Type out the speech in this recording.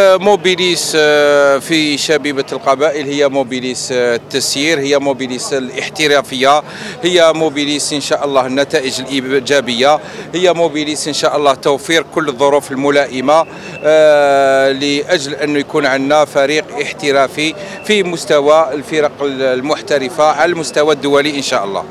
موبيليس آه، في شبيبة القبائل هي موبيليس آه، التسيير هي موبيليس الاحترافية هي موبيليس إن شاء الله النتائج الإيجابية هي موبيليس إن شاء الله توفير كل الظروف الملائمة آه، لأجل أنه يكون عندنا فريق احترافي في مستوى الفرق المحترفة على المستوى الدولي إن شاء الله.